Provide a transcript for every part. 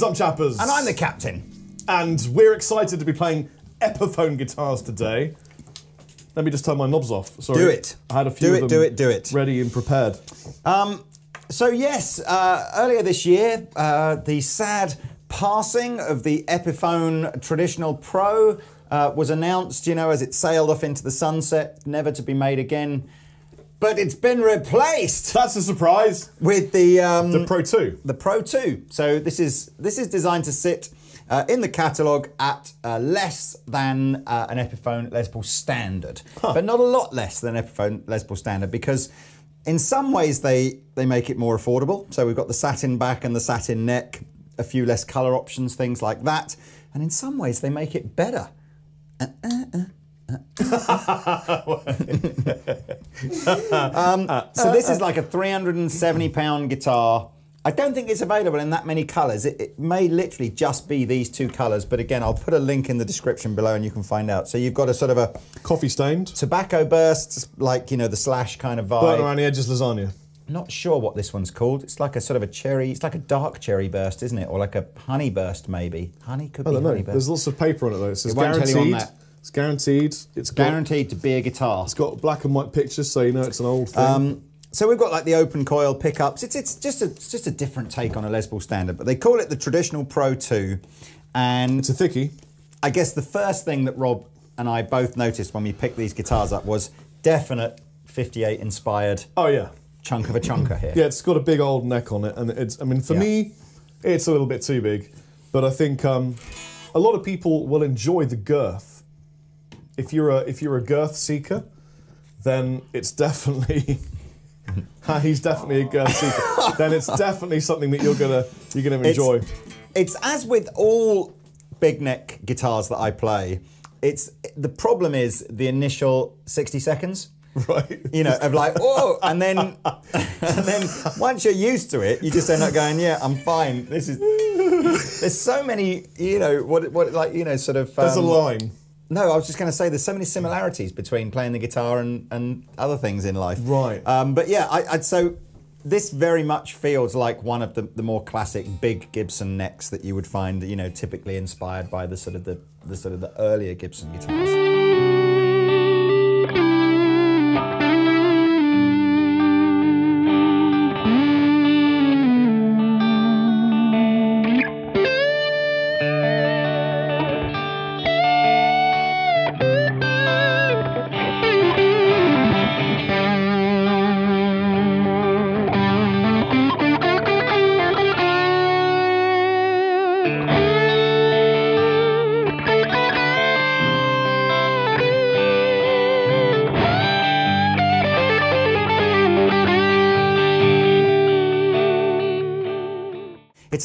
Greetings, Lump Chappers. And I'm the captain. And we're excited to be playing Epiphone guitars today. Let me just turn my knobs off. Sorry. Do it. I had a few Do of it, them do it, do it. ready and prepared. Um, So yes, uh, earlier this year, uh, the sad passing of the Epiphone Traditional Pro uh, was announced. You know, as it sailed off into the sunset, never to be made again. But it's been replaced That's a surprise. with the um, The Pro 2. the Pro 2. So this is this is designed to sit uh, in the catalogue at uh, less than uh, an Epiphone Les Paul Standard, but not a lot less than an Epiphone Les Paul Standard because in some ways they they make it more affordable. So we've got the satin back and the satin neck, a few less colour options, things like that, and in some ways they make it better. Um, so this is like a 370 pound guitar. I don't think it's available in that many colours. It, it may literally just be these two colours, but again, I'll put a link in the description below and you can find out. So you've got a sort of a Coffee stained. tobacco burst, like, you know, the slash kind of Burnt vibe. around the edges lasagna. Not sure what this one's called. It's like a sort of a cherry, it's like a dark cherry burst, isn't it? Or like a honey burst, maybe. Honey could I be don't know. honey burst. There's lots of paper on it though. It says It won't you guaranteed. It's guaranteed. Got, to be a guitar. it's got black and white pictures, so you know it's an old thing. Um, so we've got like the open coil pickups. It's it's just a it's just a different take on a Les Paul standard, but they call it the traditional Pro 2. And it's a thickie. I guess the first thing that Rob and I both noticed when we picked these guitars up was definite 58 inspired Oh yeah. chunk of a chunker here. Yeah, it's got a big old neck on it, and it's. I mean, for Yeah. me, it's a little bit too big, but I think um, a lot of people will enjoy the girth. If you're a if you're a girth seeker, then it's definitely. he's definitely a girth seeker. then it's definitely something that you're gonna you're gonna enjoy. It's as with all big neck guitars that I play. It's the problem is the initial 60 seconds. Right. you know, of like, oh, and then, and then once you're used to it, you just end up going, yeah, I'm fine. This is. There's so many, you know, what, what, like, you know, sort of. There's a um, line. No, I was just going to say there's so many similarities between playing the guitar and, and other things in life. Right. Um, but yeah, I, I'd so this very much feels like one of the, the more classic big Gibson necks that you would find, you know, typically inspired by the sort of the, the sort of the earlier Gibson guitars. It's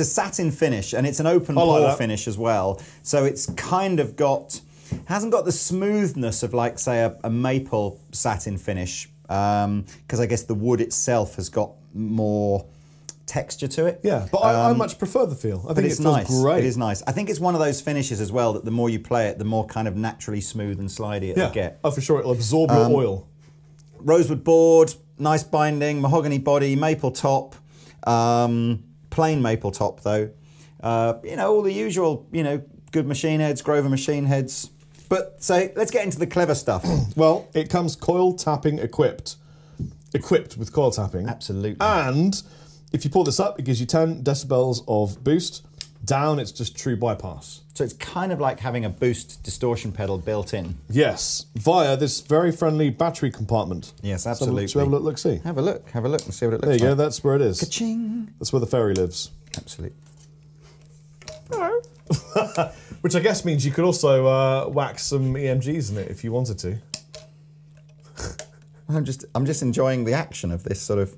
a satin finish and it's an open like pore that. finish as well. So it's kind of got hasn't got the smoothness of like say a, a maple satin finish um, because I guess the wood itself has got more texture to it. Yeah, but I, I much prefer the feel. I think it's it nice. great. It is nice. I think it's one of those finishes as well that the more you play it, the more kind of naturally smooth and slidey it Yeah. get. Oh, for sure, it'll absorb Um, your oil. rosewood board, nice binding, mahogany body, maple top, um, plain maple top though. Uh, you know, all the usual, you know, good machine heads, Grover machine heads. But so let's get into the clever stuff. Well, it comes coil tapping equipped. Equipped with coil tapping. Absolutely. And if you pull this up, it gives you 10 decibels of boost. Down, it's just true bypass. so it's kind of like having a boost distortion pedal built in. Yes, via this very friendly battery compartment. Yes, So absolutely. We have a look, look, see? Have a look, have a look and see what it looks like. There you go, that's where it is. Ching. That's where the fairy lives. Absolutely. Which I guess means you could also uh, whack some EMGs in it if you wanted to. I'm just I'm just enjoying the action of this sort of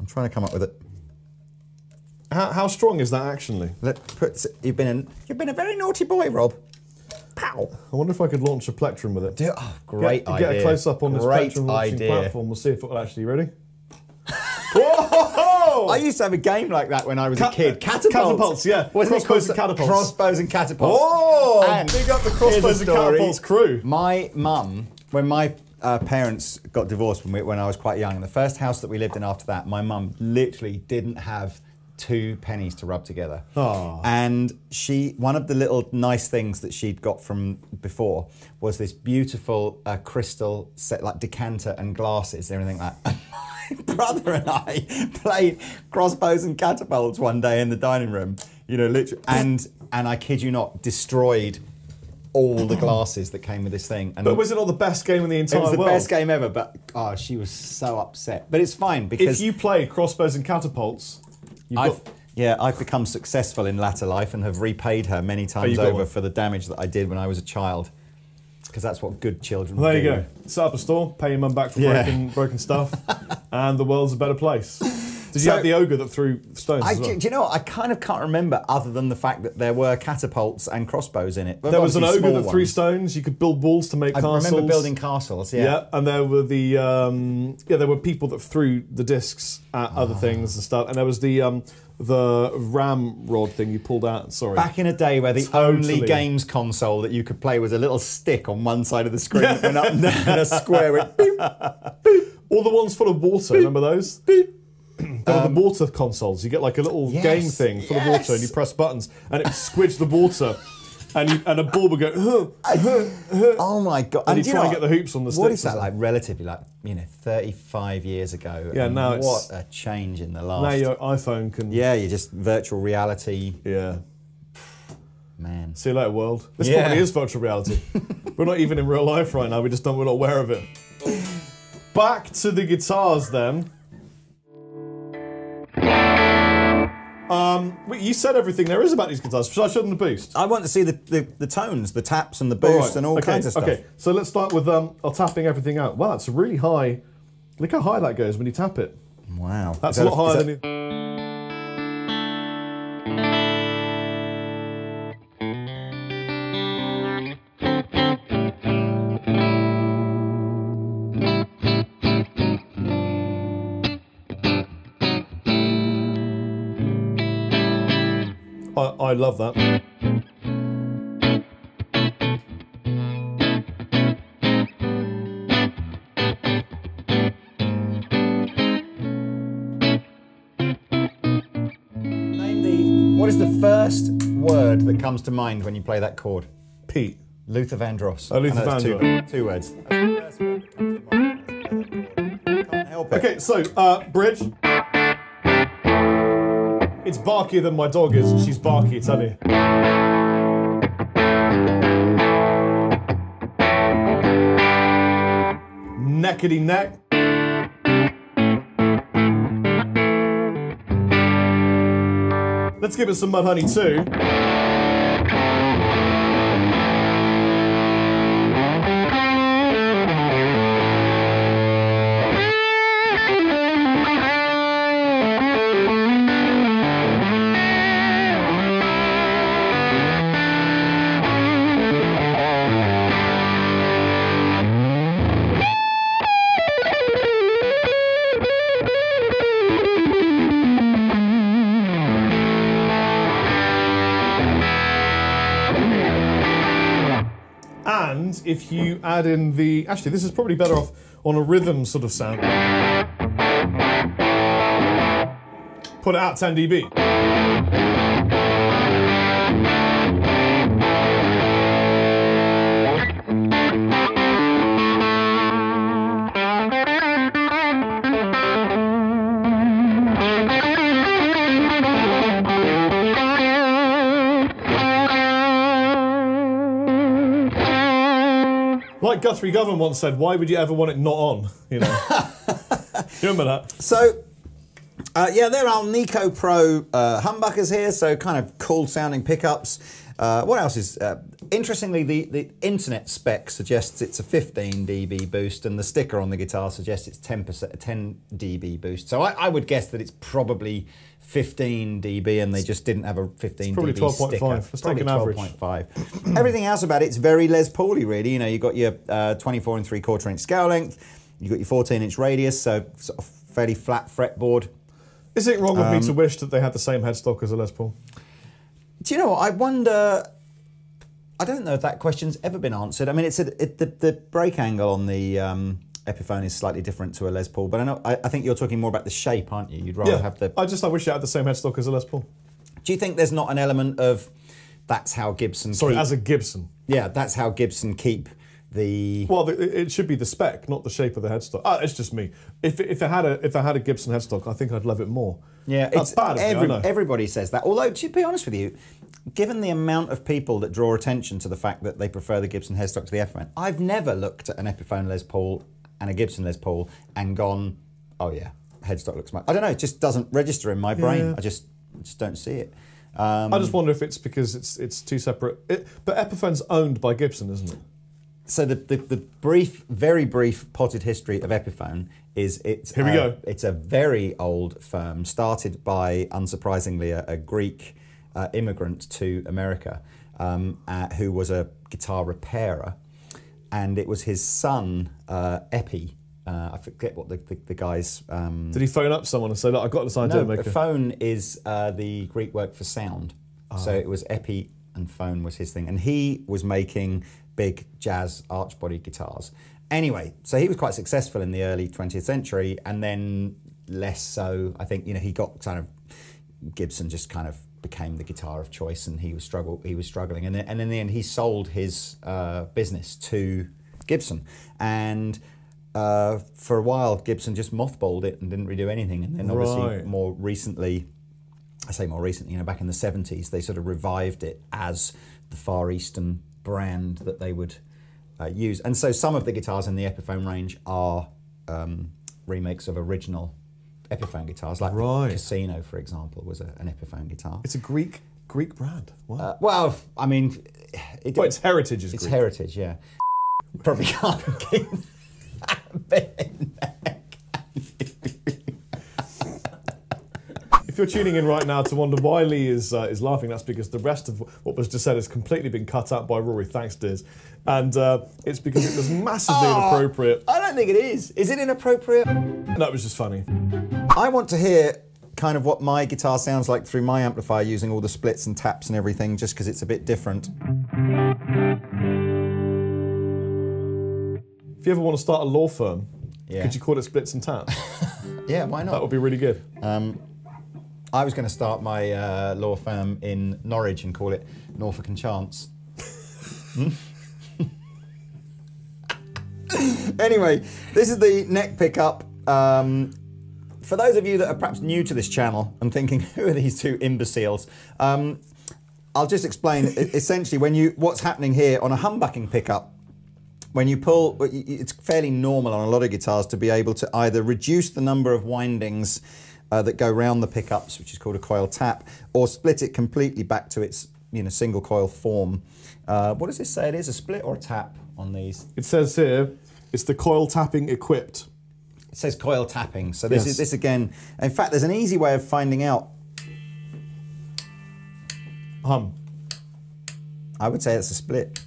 I'm trying to come up with it. How, how strong is that actually? Let put you've been a, you've been a very naughty boy, Rob. Pow. I wonder if I could launch a plectrum with it. Do, oh, great get, idea. Get a close up on this great plectrum launching idea. platform. We'll see if it'll actually ready. Whoa! I used to have a game like that when I was a kid. Catapults. catapults, yeah. Wasn't Crossbows and catapults. Crossbows and catapults. Oh, And big up the crossbows and catapults crew. My mum, when my uh, parents got divorced when, we, when I was quite young, and the first house that we lived in after that, my mum literally didn't have two pennies to rub together. And she, one of the little nice things that she'd got from before was this beautiful uh, crystal set, like decanter and glasses, and everything like that. My brother and I played crossbows and catapults one day in the dining room, you know, literally, and and I kid you not, destroyed all the glasses that came with this thing. And But was it not the best game in the entire world? it was the world? best game ever, but oh, she was so upset. But it's fine because If you play crossbows and catapults, I've, yeah, I've become successful in latter life and have repaid her many oh, times you got over for the damage that I did when I was a child. Because that's what good children There do. you go. Set up a store, pay your mum back for Yeah. broken, broken stuff, and the world's a better place. Did you So- have the ogre that threw stones I, well? do you know what? I kind of can't remember other than the fact that there were catapults and crossbows in it. But there was an ogre that small threw stones. You could build walls to make I castles. I remember building castles, yeah. Yeah, and there were the um, yeah there were people that threw the discs at Ah. other things and stuff, and there was the um, the ram rod thing you pulled out. Sorry, Back in a day where the only games console that you could play was a little stick on one side of the screen that went up and down a square went boop. all the ones full of water. Remember those? There were the um, water consoles. You get like a little Yes, game thing full of water, and you press buttons, and it would squidge the water, and you, and a ball would go. Huh, Oh my god! And you do try and get the hoops on the What is that like? Relatively, like you know, thirty-five years ago. Yeah, and now what a change in the last. now your iPhone can. yeah, you just virtual reality, Yeah. man. See you later, world. This Yeah. probably is virtual reality. we're not even in real life right now. We just don't. We're not aware of it. Back to the guitars then. Um, you said everything there is about these guitars. Should I them the boost? I want to see the, the, the tones, the taps, and the boost, Alright, and all okay, kinds of stuff. Okay, so let's start with um, I'll tapping everything out. Wow, it's really high. Look how high that goes when you tap it. Wow, That's Is a that lot higher is than. You... I, love that. Name the. What is the first word that comes to mind when you play that chord? Pete. Luther Vandross. Oh, Luther that's two- Two, words. That's the first word that comes to mind when you play that. Can't help it. Okay, so uh, bridge. It's barkier than my dog is. She's barky, tell you. Neckety neck. Let's give it some mud honey too. If you add in the. Actually, this is probably better off on a rhythm sort of sound. Put it out 10 dB. Like Guthrie Govan once said, why would you ever want it not on? You know? you remember that? So, uh, yeah, there are Nico Pro uh, humbuckers here, so kind of cool sounding pickups. Uh, what else is uh, interestingly the, the internet spec suggests it's a 15 dB boost, and the sticker on the guitar suggests it's 10% 10 dB boost. So I, I would guess that it's probably 15 dB, and they just didn't have a 15 probably dB 12.5. sticker. Let's take probably an average. 12.5. Everything else about it's very Les Pauly, really. You know, you've got your uh, 24 and three quarter inch scale length, you've got your 14 inch radius, so sort of fairly flat fretboard. Is it wrong of me to Um, wish that they had the same headstock as a Les Paul? Do you know what? I wonder. I don't know if that question's ever been answered. I mean, it's a, it, the the brake angle on the um, Epiphone is slightly different to a Les Paul, but I know I, I think you're talking more about the shape, aren't you? You'd rather Yeah, have the. I just I wish it had the same headstock as a Les Paul. Do you think there's not an element of that's how Gibson? Sorry, keep, as a Gibson. yeah, that's how Gibson keep the. Well, it it should be the spec, not the shape of the headstock. Ah, it's just me. If, if I had a if I had a Gibson headstock, I think I'd love it more. Yeah, that's it's bad. Every- me, everybody says that. Although, to be honest with you, given the amount of people that draw attention to the fact that they prefer the Gibson headstock to the Epiphone, I've never looked at an Epiphone Les Paul and a Gibson Les Paul and gone, "Oh yeah, headstock looks much." I don't know. It just doesn't register in my brain. Yeah. I just just don't see it. Um, I just wonder if it's because it's it's two separate. It, but Epiphone's owned by Gibson, isn't it? So the, the, the brief, very brief potted history of Epiphone is it's Here we a- go. It's a very old firm started by, unsurprisingly, a, a Greek uh, immigrant to America um, uh, who was a guitar repairer, and it was his son uh, Epi. Uh, I forget what the, the, the guy's. Um, Did he phone up someone and say, "Look, I got this idea, no, maker"? phone is uh, the Greek word for sound. So Ah. it was epi and phone was his thing. And he was making big jazz arch body guitars. Anyway, so he was quite successful in the early 20th century and then less so. I think, you know, he got kind of, Gibson just kind of became the guitar of choice and he was struggle he was struggling and then, and in the end he sold his uh, business to Gibson and uh, for a while Gibson just mothballed it and didn't redo anything and then obviously Right. more recently I say more recently, you know, back in the 70s, they sort of revived it as the Far Eastern brand that they would uh, use. And so some of the guitars in the Epiphone range are um, remakes of original Epiphone guitars, like Right. Casino, for example, was a, an Epiphone guitar. It's a Greek Greek brand. Wow. Uh, well, I mean, it, well, its heritage is it's Greek. heritage, yeah. Probably can't keep that bit in there. If you're tuning in right now to wonder why Lee is uh, is laughing, that's because the rest of what was just said has completely been cut out by Rory. Thanks, Diz. And uh, it's because it was massively Oh. inappropriate. I don't think it is. Is it inappropriate? No, it was just funny. I want to hear kind of what my guitar sounds like through my amplifier using all the splits and taps and everything, just because it's a bit different. If you ever want to start a law firm, Yeah. could you call it Splits and Taps? Yeah, why not? that would be really good. I was going to start my uh, law firm in Norwich and call it Norfolk and Chance. Hmm? anyway, this is the neck pickup. Um, for those of you that are perhaps new to this channel and thinking, who are these two imbeciles? Um, I'll just explain. Essentially, when you what's happening here on a humbucking pickup, when you pull, it's fairly normal on a lot of guitars to be able to either reduce the number of windings uh, that go round the pickups, which is called a coil tap, or split it completely back to its you know single coil form. Uh, what does this say? It is a split or a tap on these. It says here, it's the coil tapping equipped. It says coil tapping. So this Yes. is this again. In fact, there's an easy way of finding out. Hum. I would say it's a split.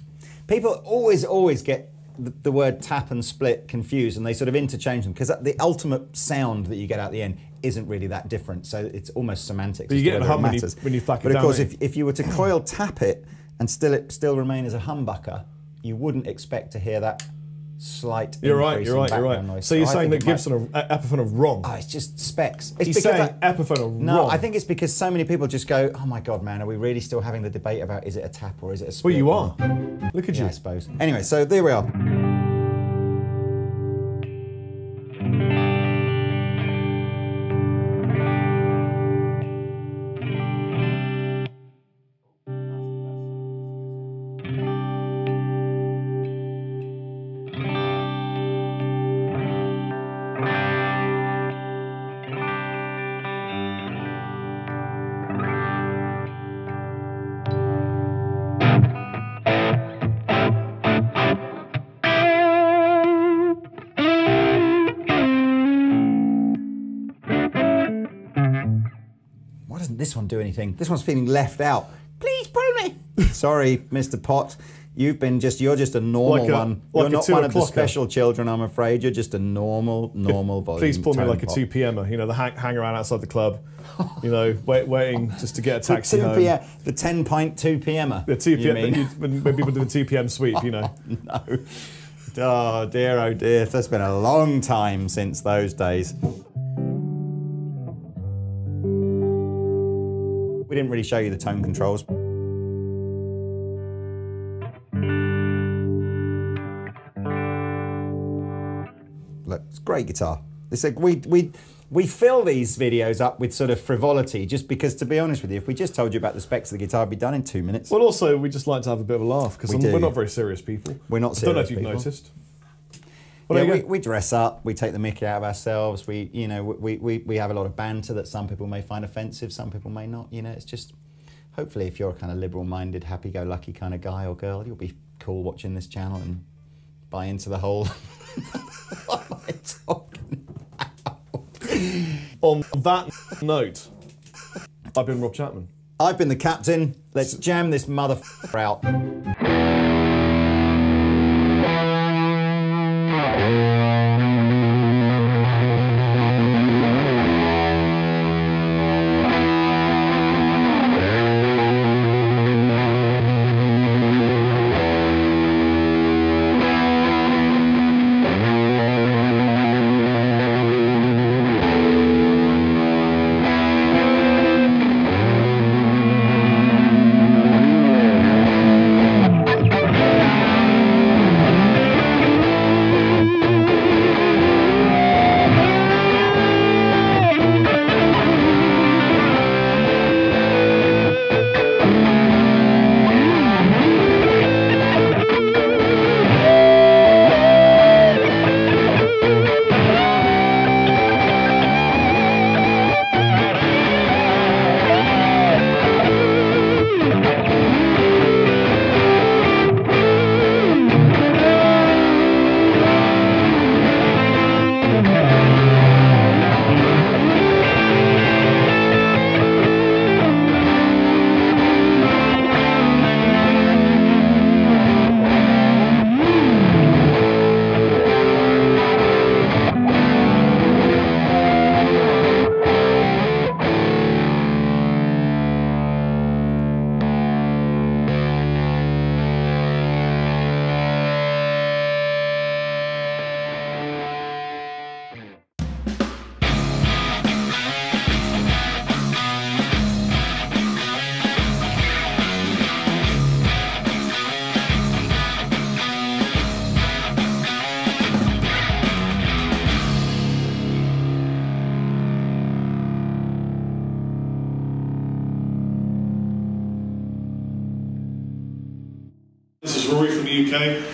People always, always get the, the word tap and split confused and they sort of interchange them because the ultimate sound that you get out the end isn't really that different. So it's almost semantics. But you get a hum when you- when you But of down, course, if, if you were to coil tap it and still it still remain as a humbucker, you wouldn't expect to hear that slight. You're right, you're right, you're right. noise. So you're I saying that it might- Gibson are, uh, Epiphone are wrong? Oh, it's just specs. It's He's because saying I- Epiphone are no, wrong. I think it's because so many people just go, "Oh my god, man, are we really still having the debate about is it a tap or is it a Well, split?" you are. Look at Yeah, you. I suppose. Anyway, so there we are. Why doesn't this one do anything? This one's feeling left out. Please pull me. Sorry, Mr. Pot. You've been just, you're just a normal Like a- one. like you're not two one of the special children, I'm afraid. You're just a normal, normal volume. Please pull me like a 2 p.m. Er, you know, the hang, hang around outside the club. You know, wait, waiting just to get a The taxi 2 home. p.m. The 10 pint 2 p.m. Er, the 2 p.m. when, when people do the 2 p.m. sweep, you know. Oh, no. Oh dear, oh dear. That's been a long time since those days. Didn't really show you the tone controls. Look, it's a great guitar. It's like we we we fill these videos up with sort of frivolity just because to be honest with you, if we just told you about the specs of the guitar, it'd be done in two minutes. Well, also, we just like to have a bit of a laugh because we we're not very serious people. We're not serious. I don't know if you've people. noticed. Well, yeah, we, we dress up, we take the mickey out of ourselves, we you know, we, we, we have a lot of banter that some people may find offensive, some people may not. You know, it's just hopefully if you're a kind of liberal minded, happy go lucky kind of guy or girl, you'll be cool watching this channel and buy into the whole what am I talking On that note, I've been Rob Chapman. I've been the captain. Let's jam this mother out.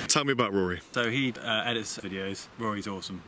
Tell me about Rory. So he uh, edits videos. Rory's awesome.